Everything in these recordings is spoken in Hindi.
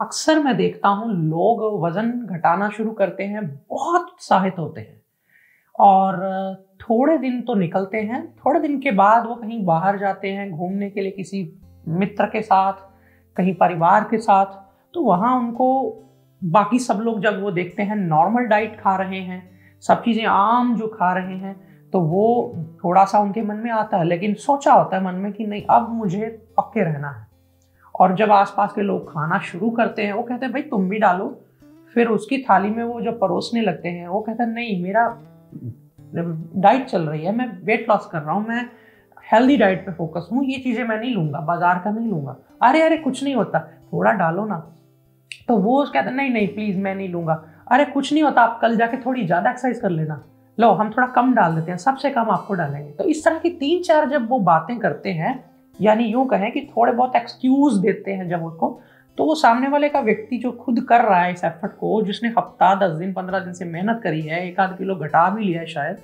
अक्सर मैं देखता हूँ, लोग वज़न घटाना शुरू करते हैं, बहुत उत्साहित होते हैं। और थोड़े दिन तो निकलते हैं, थोड़े दिन के बाद वो कहीं बाहर जाते हैं, घूमने के लिए किसी मित्र के साथ, कहीं परिवार के साथ तो वहाँ उनको बाकी सब लोग जब वो देखते हैं नॉर्मल डाइट खा रहे हैं, सब चीज़ें आम जो खा रहे हैं तो वो थोड़ा सा उनके मन में आता है, लेकिन सोचा होता है मन में कि नहीं, अब मुझे पक्के रहना है। और जब आसपास के लोग खाना शुरू करते हैं, वो कहते हैं, भाई, तुम भी डालो। फिर उसकी थाली में वो जब परोसने लगते हैं, वो कहते हैं, नहीं, मेरा डाइट चल रही है, मैं वेट लॉस कर रहा हूँ, मैं हेल्दी डाइट पे फोकस हूँ, ये चीज़ें मैं नहीं लूँगा, बाज़ार का नहीं लूँगा। अरे अरे, कुछ नहीं होता, थोड़ा डालो ना। तो वो कहते नहीं नहीं प्लीज़ मैं नहीं लूँगा। अरे, कुछ नहीं होता, आप कल जाके थोड़ी ज़्यादा एक्सरसाइज कर लेना। लो, हम थोड़ा कम डाल देते हैं, सबसे कम आपको डालेंगे। तो इस तरह की तीन चार जब वो बातें करते हैं यानी यूँ कहें कि थोड़े बहुत एक्सक्यूज देते हैं जब उसको तो वो सामने वाले का व्यक्ति जो खुद कर रहा है इस एफर्ट को, जिसने हफ़्ता, दस दिन, पंद्रह दिन से मेहनत करी है, एक आध किलो घटा भी लिया है शायद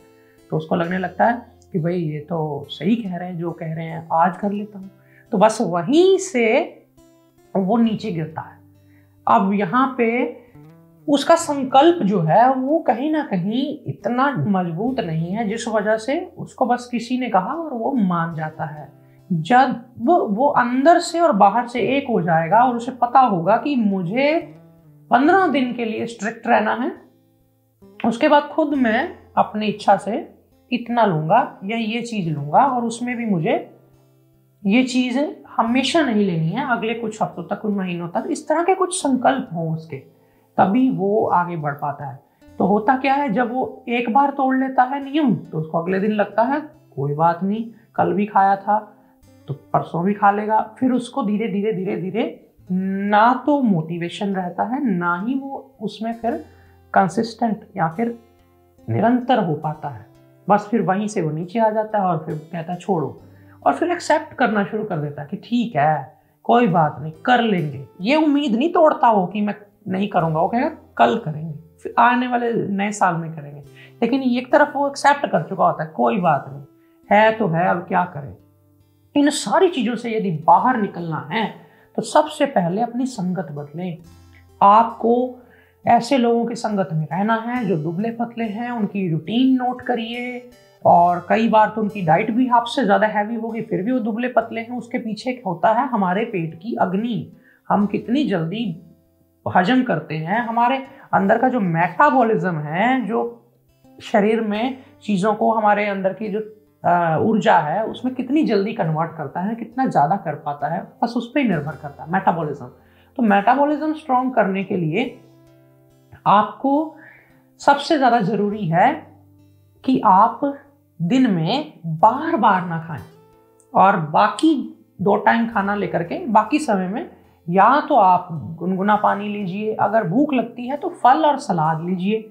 तो उसको लगने लगता है कि भाई ये तो सही कह रहे हैं, जो कह रहे हैं आज कर लेता हूँ। तो बस वहीं से वो नीचे गिरता है। अब यहाँ पे उसका संकल्प जो है, वो कहीं ना कहीं इतना मज़बूत नहीं है, जिस वजह से उसको बस किसी ने कहा और वो मान जाता है। जब वो अंदर से और बाहर से एक हो जाएगा और उसे पता होगा कि मुझे पंद्रह दिन के लिए स्ट्रिक्ट रहना है, उसके बाद खुद मैं अपनी इच्छा से इतना लूँगा या ये चीज़ लूँगा और उसमें भी मुझे ये चीज़ हमेशा नहीं लेनी है, अगले कुछ हफ्तों तक, कुछ महीनों तक, इस तरह के कुछ संकल्प हों उसके, तभी वो आगे बढ़ पाता है। तो होता क्या है, जब वो एक बार तोड़ लेता है नियम तो उसको अगले दिन लगता है, कोई बात नहीं, कल भी खाया था तो परसों भी खा लेगा। फिर उसको धीरे धीरे धीरे धीरे ना तो मोटिवेशन रहता है, ना ही वो उसमें फिर कंसिस्टेंट या फिर निरंतर हो पाता है। बस फिर वहीं से वो नीचे आ जाता है और फिर कहता है, छोड़ो। और फिर एक्सेप्ट करना शुरू कर देता है कि ठीक है, कोई बात नहीं, कर लेंगे। ये उम्मीद नहीं तोड़ता हो कि मैं नहीं करूँगा। वो कहेगा, कल करेंगे, फिर आने वाले नए साल में करेंगे। लेकिन एक तरफ़ वो एक्सेप्ट कर चुका होता है, कोई बात नहीं, है तो है, अब क्या करें? इन सारी चीज़ों से यदि बाहर निकलना है तो सबसे पहले अपनी संगत बदलें। आपको ऐसे लोगों की संगत में रहना है जो दुबले पतले हैं, उनकी रूटीन नोट करिए और कई बार तो उनकी डाइट भी आपसे ज़्यादा हैवी होगी, फिर भी वो दुबले पतले हैं। उसके पीछे होता है हमारे पेट की अग्नि। हम कितनी जल्दी हजम करते हैं। हमारे अंदर का जो मेटाबॉलिज्म है, जो शरीर में चीज़ों को हमारे अंदर की जो ऊर्जा है, उसमें कितनी जल्दी कन्वर्ट करता है, कितना ज़्यादा कर पाता है, बस उस पर ही निर्भर करता है। मेटाबॉलिज्म तो मेटाबॉलिज्म स्ट्रॉन्ग करने के लिए आपको सबसे ज़्यादा ज़रूरी है कि आप दिन में बार बार ना खाएँ और बाकी दो टाइम खाना लेकर के, बाकी समय में या तो आप गुनगुना पानी लीजिए, अगर भूख लगती है तो फल और सलाद लीजिए।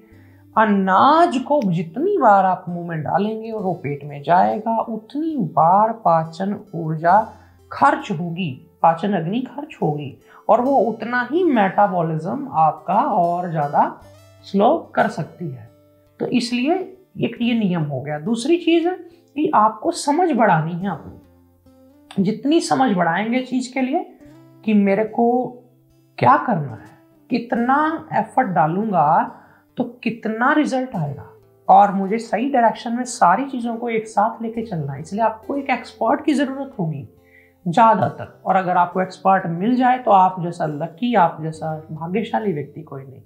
अनाज को जितनी बार आप मुँह में डालेंगे और वो पेट में जाएगा, उतनी बार पाचन ऊर्जा खर्च होगी, पाचन अग्नि खर्च होगी और वो उतना ही मेटाबॉलिज्म आपका और ज़्यादा स्लो कर सकती है। तो इसलिए एक ये नियम हो गया। दूसरी चीज़ है कि आपको समझ बढ़ानी है अपनी। जितनी समझ बढ़ाएँगे चीज़ के लिए कि मेरे को क्या करना है, कितना एफर्ट डालूँगा तो कितना रिज़ल्ट आएगा? और मुझे सही डायरेक्शन में सारी चीज़ों को एक साथ लेके चलना है, इसलिए आपको एक एक्सपर्ट की ज़रूरत होगी ज़्यादातर। और अगर आपको एक्सपर्ट मिल जाए तो आप जैसा लकी आप जैसा भाग्यशाली व्यक्ति कोई नहीं।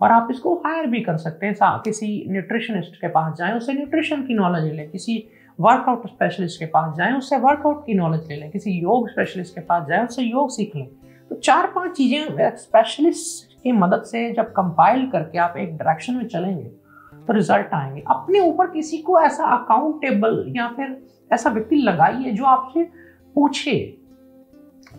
और आप इसको हायर भी कर सकते हैं किसी न्यूट्रिशनिस्ट के पास जाएँ उससे न्यूट्रिशन की नॉलेज ले किसी वर्कआउट स्पेशलिस्ट के पास जाएँ उससे वर्कआउट की नॉलेज ले लें, किसी योग स्पेशलिस्ट के पास जाएँ उससे योग सीख लें। तो चार पाँच चीज़ें स्पेशलिस्ट की मदद से जब कंपाइल करके आप एक डायरेक्शन में चलेंगे तो रिज़ल्ट आएँगे। अपने ऊपर किसी को ऐसा अकाउंटेबल या फिर ऐसा व्यक्ति लगाइए जो आपसे पूछे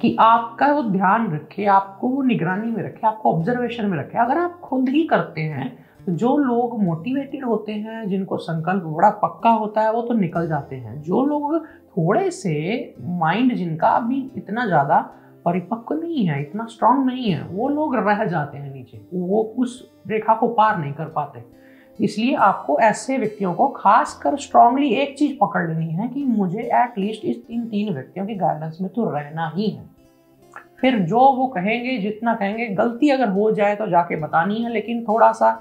कि आपका वो ध्यान रखे, आपको वो निगरानी में रखे, आपको ऑब्जर्वेशन में रखे। अगर आप खुद ही करते हैं तो जो लोग मोटिवेटेड होते हैं, जिनको संकल्प बड़ा पक्का होता है, वो तो निकल जाते हैं। जो लोग थोड़े से माइंड जिनका अभी इतना ज़्यादा परिपक्व नहीं है, इतना स्ट्रांग नहीं है। वो लोग रह जाते हैं नीचे। वो उस रेखा को पार नहीं कर पाते। इसलिए आपको ऐसे व्यक्तियों को खासकर स्ट्रांगली एक चीज़ पकड़ लेनी है कि मुझे एटलीस्ट इस तीन तीन व्यक्तियों की गाइडेंस में तो रहना ही है। फिर जो वो कहेंगे, जितना कहेंगे, गलती अगर हो जाए तो जाके बतानी है, लेकिन थोड़ा सा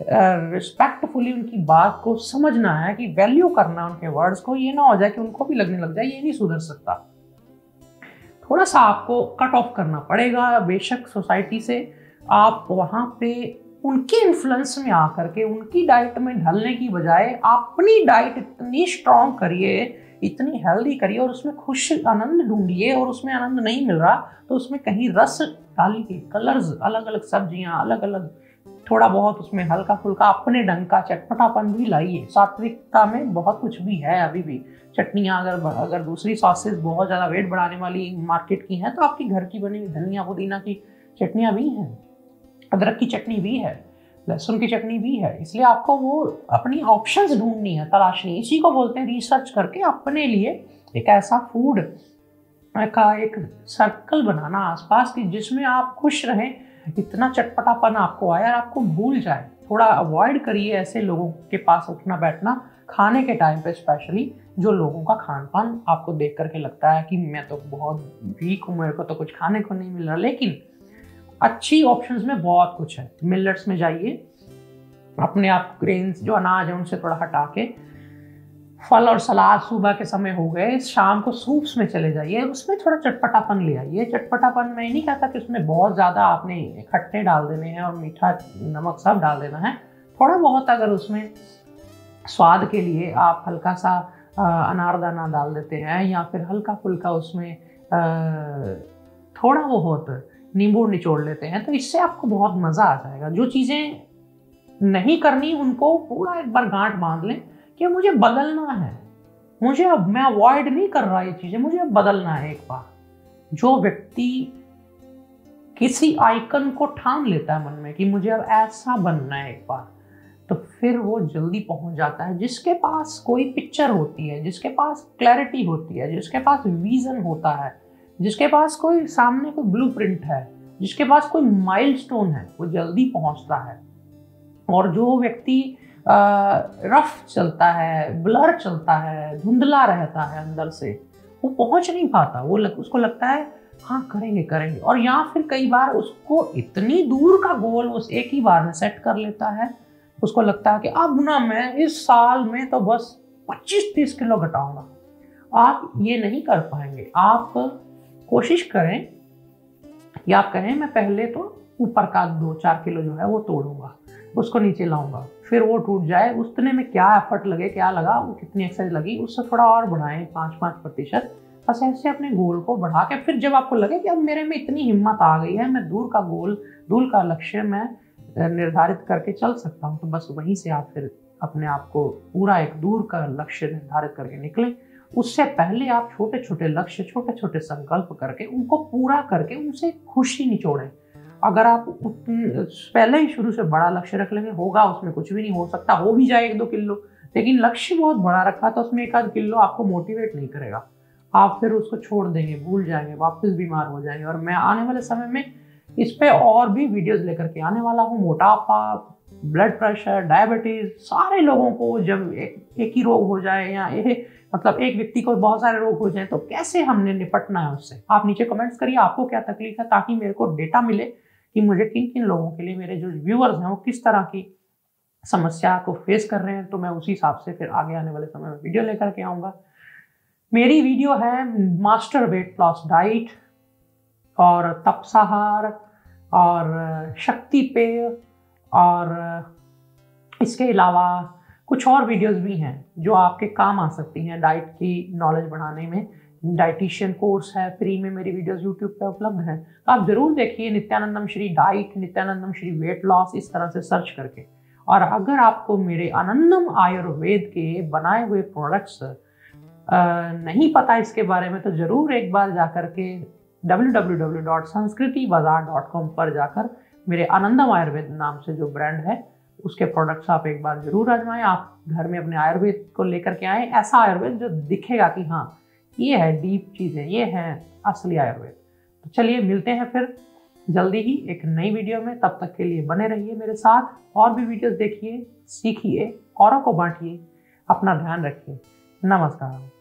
रिस्पेक्टफुली उनकी बात को समझना है कि वैल्यू करना उनके वर्ड्स को, ये ना हो जाए कि उनको भी लगने लग जाए, ये नहीं सुधर सकता। थोड़ा सा आपको कट ऑफ़ करना पड़ेगा। बेशक सोसाइटी से आप वहाँ पे उनके इन्फ्लुएंस में आकर के, उनकी डाइट में ढलने की बजाय अपनी डाइट इतनी स्ट्रांग करिए, इतनी हेल्दी करिए और उसमें खुश आनंद ढूंढिए और उसमें आनंद नहीं मिल रहा तो उसमें कहीं रस डालिए। कलर्स अलग अलग सब्ज़ियाँ अलग अलग थोड़ा बहुत उसमें हल्का फुल्का अपने ढंग का चटपटापन भी लाइए। सात्विकता में बहुत कुछ भी है अभी भी। चटनियाँ अगर अगर दूसरी सॉसेज बहुत ज़्यादा वेट बढ़ाने वाली मार्केट की हैं तो आपकी घर की बनी हुई धनिया पुदीना की चटनियाँ भी हैं। अदरक की चटनी भी है। लहसुन की चटनी भी है। इसलिए आपको वो अपनी ऑप्शंस ढूंढनी है, तलाशनी इसी को बोलते हैं रिसर्च करके अपने लिए एक ऐसा फ़ूड का एक सर्कल बनाना आसपास की जिसमें आप खुश रहें। इतना चटपटापन आपको आए और आपको भूल जाए। थोड़ा अवॉइड करिए ऐसे लोगों के पास उठना बैठना, खाने के टाइम पे स्पेशली जो लोगों का खान पान आपको देख करके लगता है कि मैं तो बहुत वीक हूँ, मेरे को तो कुछ खाने को नहीं मिल रहा। लेकिन अच्छी ऑप्शंस में बहुत कुछ है। मिलट्स में जाइए, अपने आप ग्रेन्स जो अनाज है उनसे थोड़ा हटा के फल और सलाद सुबह के समय हो गए, शाम को सूप्स में चले जाइए, उसमें थोड़ा चटपटापन ले आइए। चटपटापन मैं नहीं कहता कि उसमें बहुत ज़्यादा आपने खट्टे डाल देने हैं और मीठा नमक सब डाल देना है। थोड़ा बहुत अगर उसमें स्वाद के लिए आप हल्का सा अनारदाना डाल देते हैं या फिर हल्का फुल्का उसमें थोड़ा बहुत नींबू निचोड़ लेते हैं तो इससे आपको बहुत मज़ा आ जाएगा। जो चीज़ें नहीं करनी, उनको पूरा एक बार गांठ बाँध लें कि मुझे बदलना है। मुझे अब मैं अवॉइड नहीं कर रहा ये चीज़ें, मुझे अब बदलना है एक बार। जो व्यक्ति किसी आइकन को ठान लेता है मन में कि मुझे अब ऐसा बनना है एक बार तो फिर वो जल्दी पहुँच जाता है। जिसके पास कोई पिक्चर होती है, जिसके पास क्लैरिटी होती है, जिसके पास विजन होता है, जिसके पास कोई सामने कोई ब्लूप्रिंट है, जिसके पास कोई माइलस्टोन है, वो जल्दी पहुँचता है। और जो व्यक्ति रफ चलता है ब्लर चलता है धुंधला रहता है अंदर से। वो पहुँच नहीं पाता। वो लग, उसको लगता है हाँ करेंगे करेंगे। और या फिर कई बार उसको इतनी दूर का गोल उस एक ही बार में सेट कर लेता है। उसको लगता है कि अब ना मैं इस साल में तो बस 25-30 किलो घटाऊँगा। आप ये नहीं कर पाएँगे। आप कोशिश करें कि आप कहें मैं पहले तो ऊपर का दो चार किलो जो है वो तोड़ूँगा। उसको नीचे लाऊँगा। फिर वो टूट जाए उतने में क्या एफर्ट लगे, क्या लगा, वो कितनी एक्सरसाइज लगी, उससे थोड़ा और बढ़ाएँ पाँच पाँच प्रतिशत। बस ऐसे अपने गोल को बढ़ा के, फिर जब आपको लगे कि अब मेरे में इतनी हिम्मत आ गई है, मैं दूर का गोल दूर का लक्ष्य मैं निर्धारित करके चल सकता हूँ तो बस वहीं से आप फिर अपने आप को पूरा एक दूर का लक्ष्य निर्धारित करके निकलें। उससे पहले आप छोटे छोटे लक्ष्य छोटे छोटे संकल्प करके उनको पूरा करके उनसे खुशी निचोड़ें। अगर आप पहले ही शुरू से बड़ा लक्ष्य रख लेंगे होगा उसमें कुछ भी नहीं हो सकता हो भी जाए एक दो किलो लेकिन लक्ष्य बहुत बड़ा रखा तो उसमें एक आध किलो आपको मोटिवेट नहीं करेगा। आप फिर उसको छोड़ देंगे भूल जाएँगे वापस बीमार हो जाएँगे। और मैं आने वाले समय में इस पर और भी वीडियोस लेकर के आने वाला हूँ। मोटापा ब्लड प्रेशर डायबिटीज़ सारे लोगों को जब एक, एक ही रोग हो जाए या एक मतलब एक व्यक्ति को बहुत सारे रोग हो जाए तो कैसे हमने निपटना है उससे? आप नीचे कमेंट्स करिए आपको क्या तकलीफ़ है ताकि मेरे को डेटा मिले। कि मुझे किन किन लोगों के लिए मेरे जो व्यूअर्स हैं वो किस तरह की समस्या को फेस कर रहे हैं तो मैं उसी हिसाब से फिर आगे आने वाले समय में वीडियो लेकर के आऊँगा। मेरी वीडियो है मास्टर वेट लॉस डाइट और तपसाहार और शक्ति पेय और इसके अलावा कुछ और वीडियोस भी हैं जो आपके काम आ सकती हैं डाइट की नॉलेज बढ़ाने में। डाइटिशियन कोर्स है फ्री में मेरी वीडियोस यूट्यूब पे उपलब्ध हैं तो आप ज़रूर देखिए Nityanandam Shri diet Nityanandam Shri weight loss इस तरह से सर्च करके। और अगर आपको मेरे आनंदम आयुर्वेद के बनाए हुए प्रोडक्ट्स नहीं पता इसके बारे में तो ज़रूर एक बार जाकर के www.sanskritivazar.com पर जाकर मेरे आनंदम आयुर्वेद नाम से जो ब्रांड है, उसके प्रोडक्ट्स आप एक बार ज़रूर आजमाएँ। आप घर में अपने आयुर्वेद को लेकर के आए, ऐसा आयुर्वेद जो दिखेगा कि हाँ ये है डीप चीज़ें ये हैं असली आयुर्वेद। तो चलिए मिलते हैं फिर जल्दी ही एक नई वीडियो में। तब तक के लिए बने रहिए मेरे साथ, और भी वीडियोस देखिए, सीखिए, औरों को बांटिए, अपना ध्यान रखिए। नमस्कार।